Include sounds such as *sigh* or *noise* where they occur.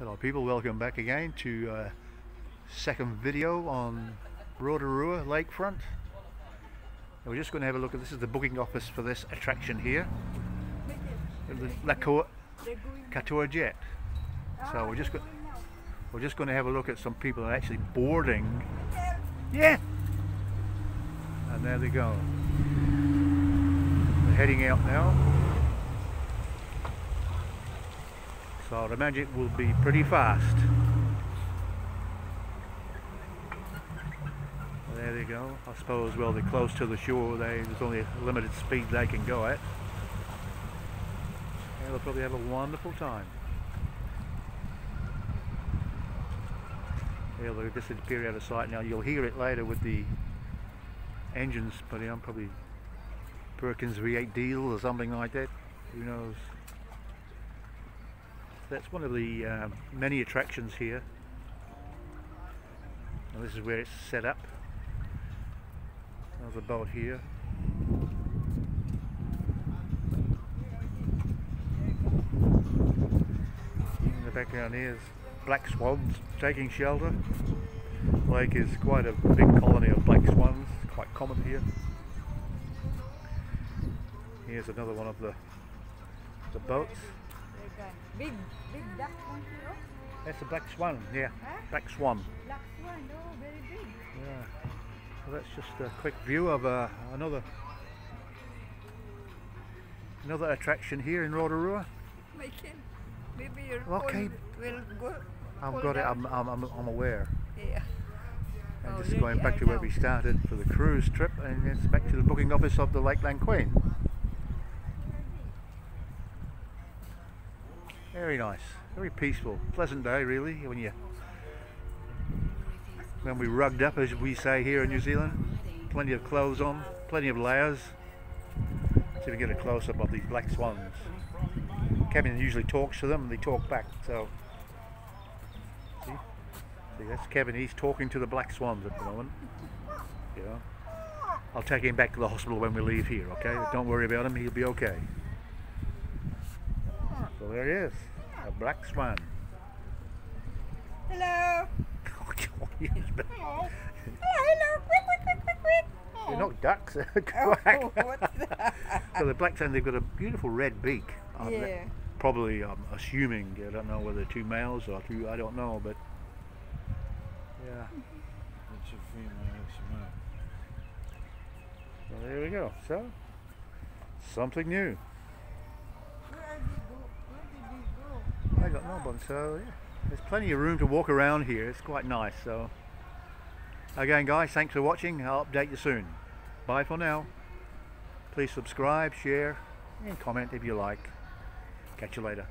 Hello people, welcome back again to uh, second video on Rotorua lakefront. And we're just going to have a look at this is the booking office for this attraction here. The Lakoa Katoa Jet. So we're just we're just going to have a look at some people actually boarding. Yeah. And there they go. They're heading out now. So the magic will be pretty fast. There they go. I suppose, well, they're close to the shore. They, there's only a limited speed they can go at. And they'll probably have a wonderful time. Yeah, they'll disappear out of sight now. You'll hear it later with the engines putting on, probably Perkins V8 diesel or something like that. Who knows? That's one of the um, many attractions here. And this is where it's set up. There's a boat here. In the background here is black swans taking shelter. The lake is quite a big colony of black swans, quite common here. Here's another one of the the boats. Big, big duck one here. That's a black swan, yeah. Huh? Black swan. Black swan, oh, very big. Yeah. So that's just a quick view of uh, another another attraction here in Rotorua. Michael, maybe your Okay. phone will go. I've got it. I'm, I'm, I'm, I'm aware. Yeah. And Oh, just going back to where we started for the cruise trip, and it's back to the booking office of the Lakeland Queen. Very nice, very peaceful, pleasant day really when you when we rugged up as we say here in New Zealand. Plenty of clothes on, plenty of layers. See if we get a close up of these black swans. Kevin usually talks to them and they talk back, so see? See that's Kevin, he's talking to the black swans at the moment. Know. I'll take him back to the hospital when we leave here, okay? Don't worry about him, he'll be okay. So there he is, a black swan. Hello. *laughs* Yes, but Hello. Hello. Quick, quick, quick, quick, quick. They're not ducks, *laughs* they're Oh, what's that? so the black swan, they've got a beautiful red beak. Um, that- yeah. Probably, I'm assuming, I don't know whether two males or two, I don't know, but yeah. It's a female, it's a male. So there we go. So, something new. Where are they go? But so yeah, there's plenty of room to walk around here. It's quite nice. So, again, guys, thanks for watching. I'll update you soon. Bye for now. Please subscribe, share, and comment if you like. Catch you later.